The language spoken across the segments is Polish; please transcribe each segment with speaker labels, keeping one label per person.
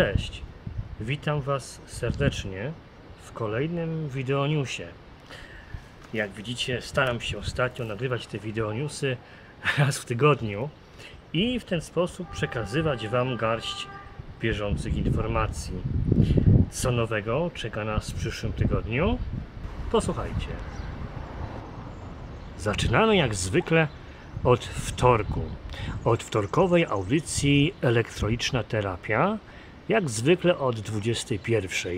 Speaker 1: Cześć, witam Was serdecznie w kolejnym wideonewsie. Jak widzicie, staram się ostatnio nagrywać te wideonewsy raz w tygodniu i w ten sposób przekazywać Wam garść bieżących informacji. Co nowego czeka nas w przyszłym tygodniu? Posłuchajcie. Zaczynamy jak zwykle od wtorku. Od wtorkowej audycji Elektroniczna Terapia, jak zwykle od 21.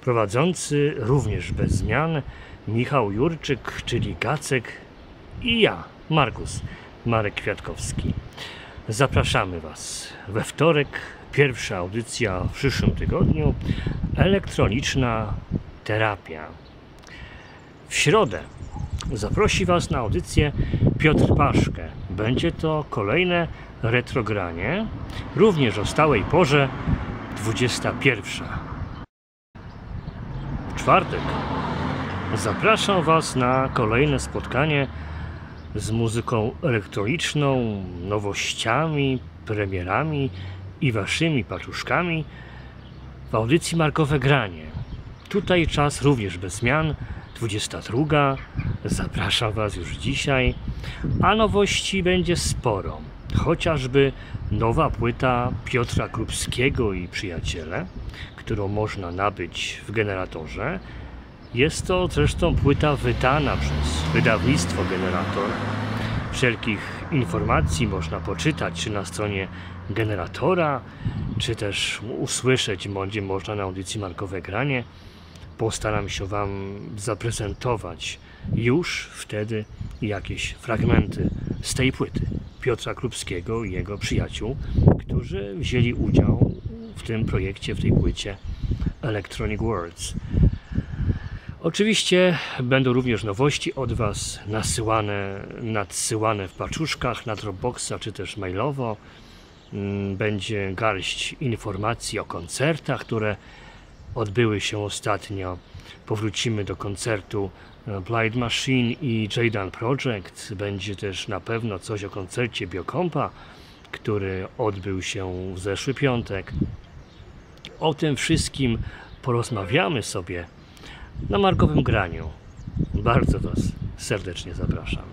Speaker 1: Prowadzący również bez zmian Michał Jurczyk, czyli Gacek i ja, Markus, Marek Kwiatkowski. Zapraszamy Was we wtorek, pierwsza audycja w przyszłym tygodniu Elektroniczna Terapia. W środę zaprosi Was na audycję Piotr Paszkę. Będzie to kolejne retrogranie, również o stałej porze 21. W czwartek zapraszam Was na kolejne spotkanie z muzyką elektroniczną, nowościami, premierami i Waszymi paczuszkami w audycji Markowe Granie. Tutaj czas również bez zmian, 22. Zapraszam Was już dzisiaj, a nowości będzie sporo. Chociażby nowa płyta Piotra Krupskiego i Przyjaciele, którą można nabyć w generatorze. Jest to zresztą płyta wydana przez wydawnictwo Generator. Wszelkich informacji można poczytać czy na stronie generatora, czy też usłyszeć będzie można na audycji Markowe Granie postaram się Wam zaprezentować już wtedy jakieś fragmenty z tej płyty Piotra Krupskiego i jego przyjaciół, którzy wzięli udział w tym projekcie, w tej płycie Electronic Worlds. Oczywiście będą również nowości od Was nasyłane, nadsyłane w paczuszkach na Dropboxa czy też mailowo. Mm, będzie garść informacji o koncertach, które odbyły się ostatnio. Powrócimy do koncertu e, Blind Machine i Jaydan Project. Będzie też na pewno coś o koncercie Biokompa, który odbył się w zeszły piątek. O tym wszystkim porozmawiamy sobie na markowym graniu. Bardzo Was serdecznie zapraszam.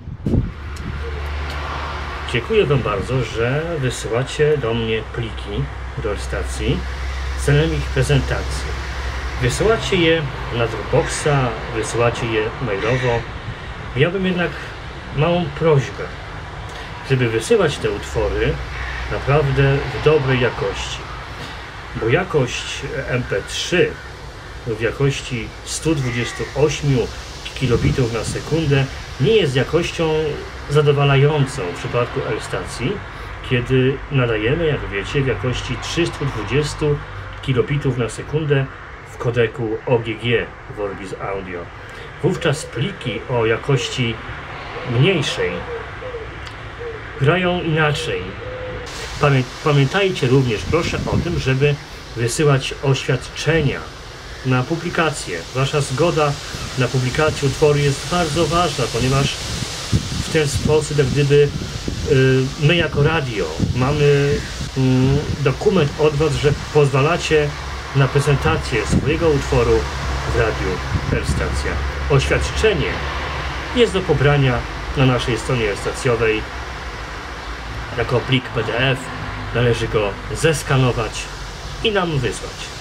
Speaker 1: Dziękuję Wam bardzo, że wysyłacie do mnie pliki do stacji celem ich prezentacji. Wysyłacie je na Dropboxa, wysyłacie je mailowo. Miałbym jednak małą prośbę, żeby wysyłać te utwory naprawdę w dobrej jakości. Bo jakość MP3 w jakości 128 kilobitów na sekundę nie jest jakością zadowalającą w przypadku L-stacji, kiedy nadajemy, jak wiecie, w jakości 320 kilobitów na sekundę w kodeku OGG w Orbis Audio. Wówczas pliki o jakości mniejszej grają inaczej. Pamiętajcie również, proszę o tym, żeby wysyłać oświadczenia na publikację. Wasza zgoda na publikację utworu jest bardzo ważna, ponieważ w ten sposób, jak gdyby y, my jako radio mamy dokument od Was, że pozwalacie na prezentację swojego utworu w radiu R-Stacja. Oświadczenie jest do pobrania na naszej stronie stacjowej jako plik PDF. Należy go zeskanować i nam wysłać.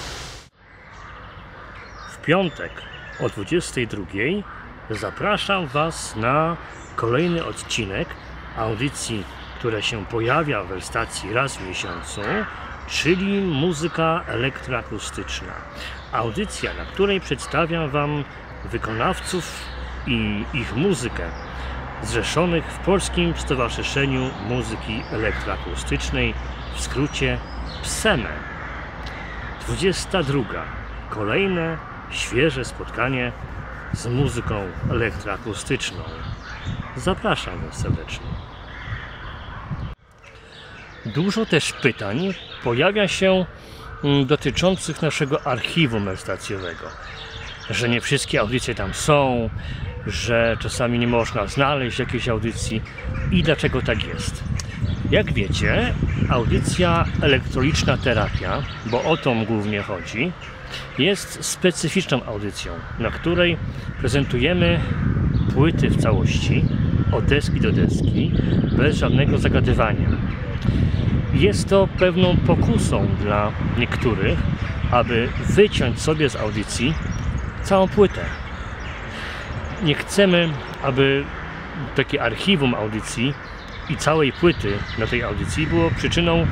Speaker 1: W piątek o 22 zapraszam Was na kolejny odcinek audycji, która się pojawia w stacji raz w miesiącu czyli muzyka elektroakustyczna. Audycja, na której przedstawiam Wam wykonawców i ich muzykę zrzeszonych w Polskim Stowarzyszeniu Muzyki Elektroakustycznej, w skrócie PSEME. 22. Kolejne świeże spotkanie z muzyką elektroakustyczną. Zapraszam serdecznie. Dużo też pytań pojawia się mm, dotyczących naszego archiwum stacjowego. Że nie wszystkie audycje tam są, że czasami nie można znaleźć jakiejś audycji i dlaczego tak jest. Jak wiecie, audycja elektroniczna terapia, bo o tą głównie chodzi, jest specyficzną audycją, na której prezentujemy płyty w całości, od deski do deski, bez żadnego zagadywania. Jest to pewną pokusą dla niektórych, aby wyciąć sobie z audycji całą płytę. Nie chcemy, aby takie archiwum audycji i całej płyty na tej audycji było przyczyną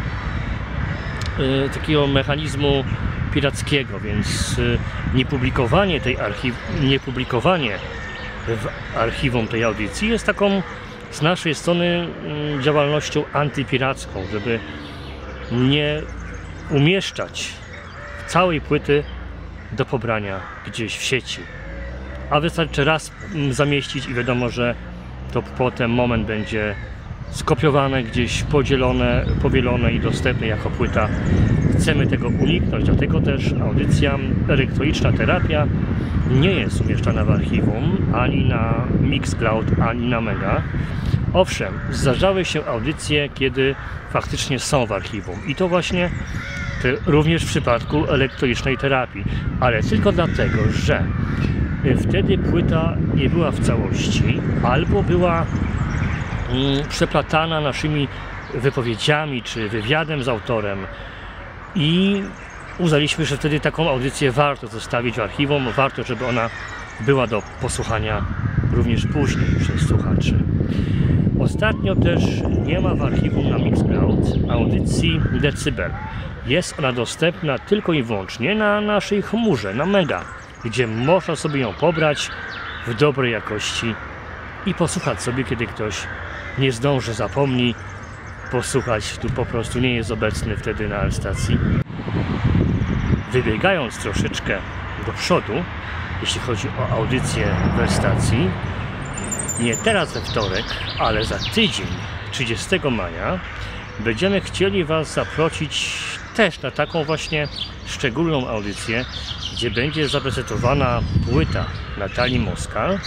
Speaker 1: e, takiego mechanizmu pirackiego, więc e, niepublikowanie tej archiw, niepublikowanie w archiwum tej audycji jest taką z naszej strony mm, działalnością antypiracką, żeby nie umieszczać całej płyty do pobrania gdzieś w sieci. A wystarczy raz mm, zamieścić i wiadomo, że to potem moment będzie skopiowane, gdzieś podzielone, powielone i dostępne jako płyta. Chcemy tego uniknąć, dlatego też audycja elektroniczna terapia nie jest umieszczana w archiwum, ani na Mixcloud, ani na Mega. Owszem, zdarzały się audycje, kiedy faktycznie są w archiwum i to właśnie również w przypadku elektronicznej terapii, ale tylko dlatego, że wtedy płyta nie była w całości albo była mm, przeplatana naszymi wypowiedziami czy wywiadem z autorem i uznaliśmy, że wtedy taką audycję warto zostawić w archiwum, warto, żeby ona była do posłuchania również później przez słuchaczy. Ostatnio też nie ma w archiwum na Mixcloud audycji Decybel. Jest ona dostępna tylko i wyłącznie na naszej chmurze, na Mega, gdzie można sobie ją pobrać w dobrej jakości i posłuchać sobie, kiedy ktoś nie zdąży, zapomni posłuchać, tu po prostu nie jest obecny wtedy na stacji. Wybiegając troszeczkę do przodu, jeśli chodzi o audycję w stacji, nie teraz we wtorek, ale za tydzień, 30 maja, będziemy chcieli Was zaprosić też na taką właśnie szczególną audycję, gdzie będzie zaprezentowana płyta Natalii Moskal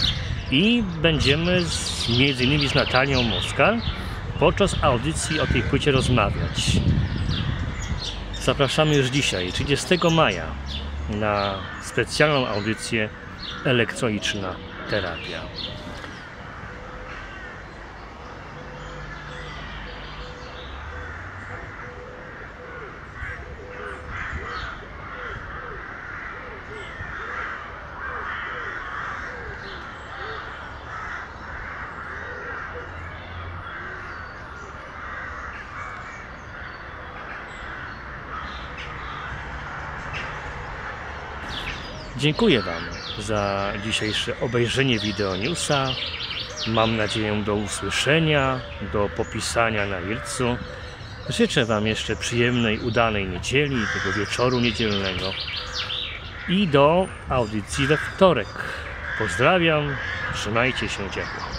Speaker 1: i będziemy z, między innymi z Natalią Moskal podczas audycji o tej płycie rozmawiać. Zapraszamy już dzisiaj, 30 maja, na specjalną audycję elektroniczna terapia. Dziękuję Wam za dzisiejsze obejrzenie wideo newsa. Mam nadzieję do usłyszenia, do popisania na Ircu. Życzę Wam jeszcze przyjemnej, udanej niedzieli, tego wieczoru niedzielnego i do audycji we wtorek. Pozdrawiam, trzymajcie się ciepło.